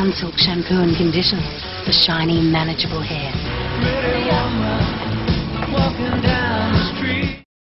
sunsilk shampoo and conditioner for shiny, manageable hair.